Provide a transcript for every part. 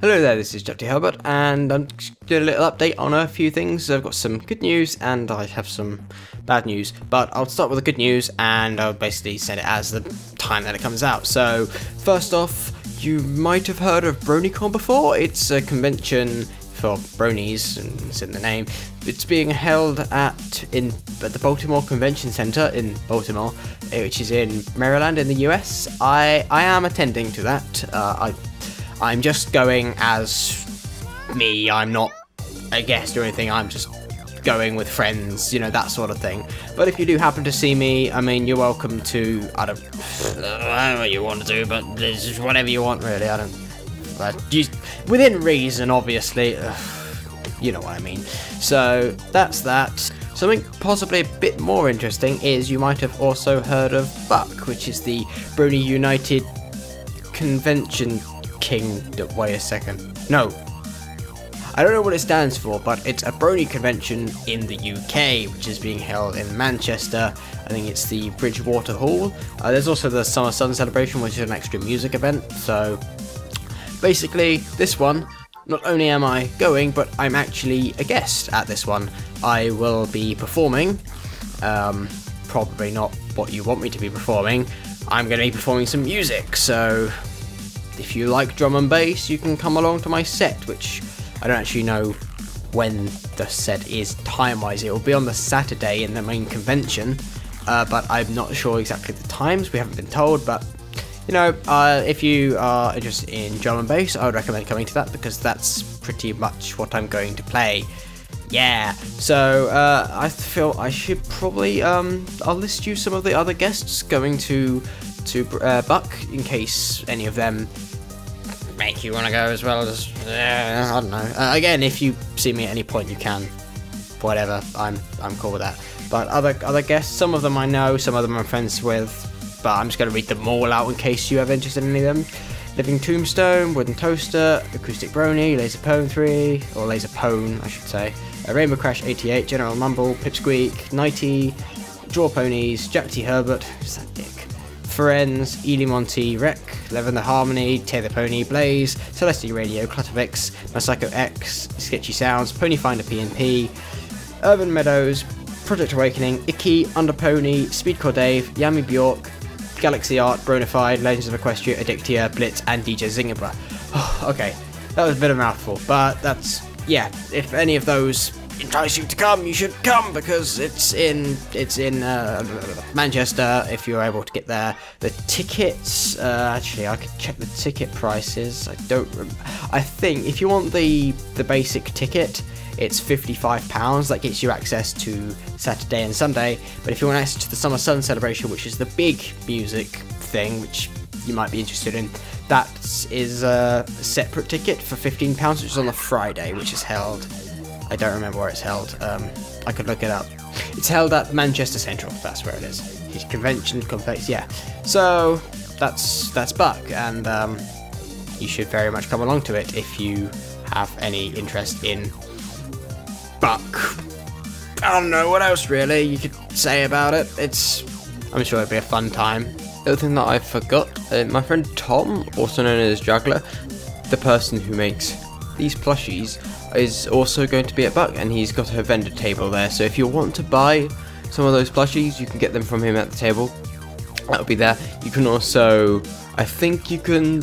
Hello there, this is Dr. Herbert, and I'm just doing a little update on a few things. I've got some good news and I have some bad news, but I'll start with the good news and I'll basically set it as the time that it comes out. So, first off, you might have heard of BronyCon before. It's a convention for bronies, and it's in the name. It's being held at in at the Baltimore Convention Center in Baltimore, which is in Maryland in the US. I I am attending to that. Uh, I I'm just going as me. I'm not a guest or anything. I'm just going with friends, you know, that sort of thing. But if you do happen to see me, I mean, you're welcome to. I don't, I don't know what you want to do, but just whatever you want, really. I don't. But you, within reason, obviously. Ugh, you know what I mean. So that's that. Something possibly a bit more interesting is you might have also heard of Buck, which is the Brony United Convention King. Wait a second. No. I don't know what it stands for, but it's a Brony convention in the UK, which is being held in Manchester. I think it's the Bridgewater Hall. Uh, there's also the Summer Sun Celebration, which is an extra music event. So basically, this one, not only am I going, but I'm actually a guest at this one. I will be performing. Um, probably not what you want me to be performing. I'm going to be performing some music, so if you like drum and bass, you can come along to my set, which I don't actually know when the set is time wise. It will be on the Saturday in the main convention, uh, but I'm not sure exactly the times. We haven't been told, but you know, uh, if you are interested in drum and bass, I would recommend coming to that because that's pretty much what I'm going to play. Yeah, so uh, I feel I should probably um, I'll list you some of the other guests going to to uh, Buck in case any of them make you want to go as well as uh, I don't know. Uh, again, if you see me at any point, you can. Whatever, I'm I'm cool with that. But other other guests, some of them I know, some of them I'm friends with. But I'm just going to read them all out in case you have interest in any of them. Living Tombstone, Wooden Toaster, Acoustic Brony, Laser Pone 3, or Laser Pone, I should say. Rainbow Crash 88, General Mumble, Pipsqueak, Nighty, Draw Ponies, Jack T. Herbert, EileMonty, Rec, Levin the Harmony, Tear the Pony, Blaze, Celestia Radio, Cluttervix, Masako X, Sketchy Sounds, Pony Finder PNP, Urban Meadows, Project Awakening, Icky, Underpony, Speedcore Dave, Yami Bjork, Galaxy Art, Bronafide, Legends of Equestria, Addictia, Blitz, and DJ Zingebra. okay, that was a bit of a mouthful, but that's yeah. If any of those entice you to come, you should come because it's in it's in uh, Manchester. If you're able to get there, the tickets. Uh, actually, I could check the ticket prices. I don't. I think if you want the the basic ticket, it's £55. That gets you access to Saturday and Sunday. But if you want access to the Summer Sun celebration, which is the big music thing, which you might be interested in, that is a separate ticket for £15, which is on a Friday, which is held. I don't remember where it's held. Um, I could look it up. It's held at Manchester Central. That's where it is. It's convention complex. Yeah. So that's that's Buck, and um, you should very much come along to it if you have any interest in Buck. I don't know what else really you could say about it. It's, I'm sure it'd be a fun time. The other thing that I forgot, uh, my friend Tom, also known as Dragla, the person who makes these plushies, is also going to be at Buck, and he's got a vendor table there. So if you want to buy some of those plushies, you can get them from him at the table. That'll be there. You can also, I think you can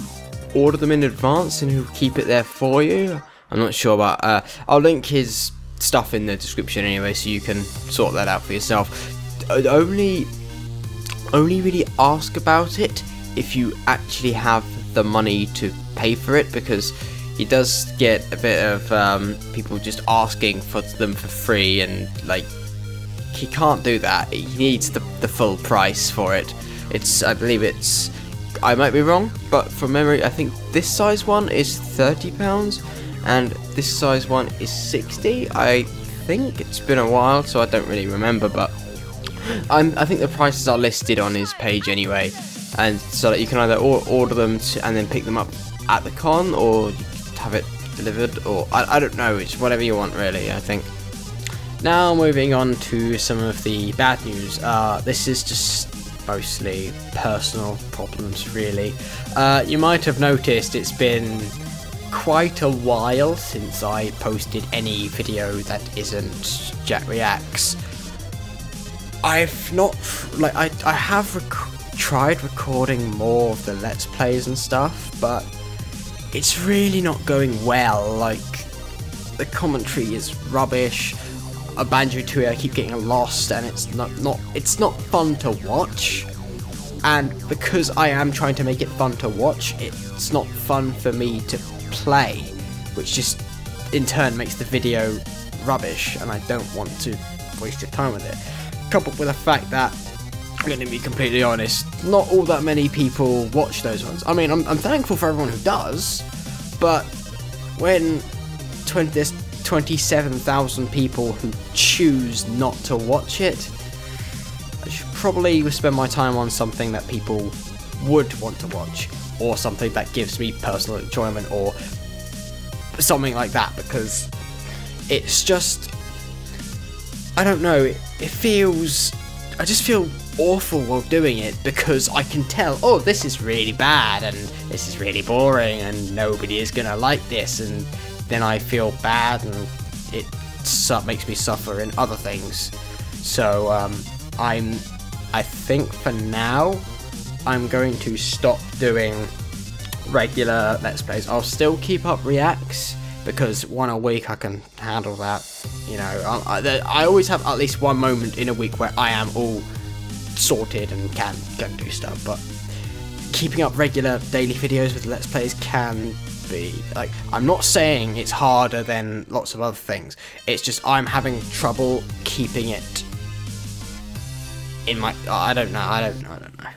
order them in advance, and he'll keep it there for you. I'm not sure, but uh, I'll link his stuff in the description anyway, so you can sort that out for yourself. Only, only really ask about it if you actually have the money to pay for it, because he does get a bit of um, people just asking for them for free, and like he can't do that. He needs the the full price for it. It's, I believe it's, I might be wrong, but from memory, I think this size one is thirty pounds and this size one is 60 I think it's been a while so I don't really remember but I'm, I think the prices are listed on his page anyway and so that you can either order them and then pick them up at the con or have it delivered or I, I don't know it's whatever you want really I think. Now moving on to some of the bad news. Uh, this is just mostly personal problems really. Uh, you might have noticed it's been quite a while since I posted any video that isn't Jet Reacts. I've not, like, I, I have rec tried recording more of the Let's Plays and stuff, but it's really not going well, like, the commentary is rubbish, a Banjo Tooie I keep getting lost, and it's not, not, it's not fun to watch, and because I am trying to make it fun to watch, it's not fun for me to play, which just in turn makes the video rubbish, and I don't want to waste your time with it. Coupled with the fact that, going to be completely honest, not all that many people watch those ones. I mean, I'm, I'm thankful for everyone who does, but when 20, there's 27,000 people who choose not to watch it, I should probably spend my time on something that people would want to watch, or something that gives me personal enjoyment, or something like that, because it's just. I don't know, it, it feels. I just feel awful while doing it because I can tell, oh, this is really bad and this is really boring and nobody is gonna like this, and then I feel bad and it makes me suffer in other things. So, um, I'm, I think for now, I'm going to stop doing regular Let's Plays. I'll still keep up reacts because one a week I can handle that. You know, I, I, always have at least one moment in a week where I am all sorted and can can do stuff. But keeping up regular daily videos with Let's Plays can be like I'm not saying it's harder than lots of other things. It's just I'm having trouble keeping it in my. I don't know. I don't know. I don't know.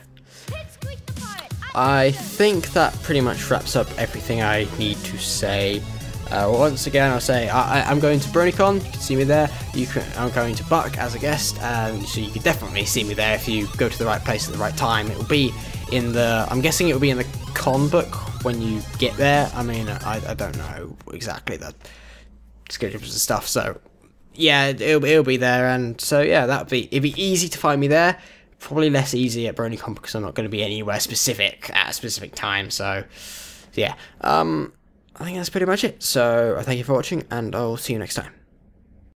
I think that pretty much wraps up everything I need to say. Uh, once again, I'll say I, am going to BronyCon. You can see me there. You can, I'm going to Buck as a guest, and so you can definitely see me there if you go to the right place at the right time. It will be in the. I'm guessing it will be in the con book when you get there. I mean, I, I don't know exactly the schedules and stuff. So yeah, it'll, it'll be there, and so yeah, that'd be it'd be easy to find me there. Probably less easy at BronyCon because I'm not going to be anywhere specific at a specific time. So yeah, um, I think that's pretty much it. So thank you for watching, and I'll see you next time.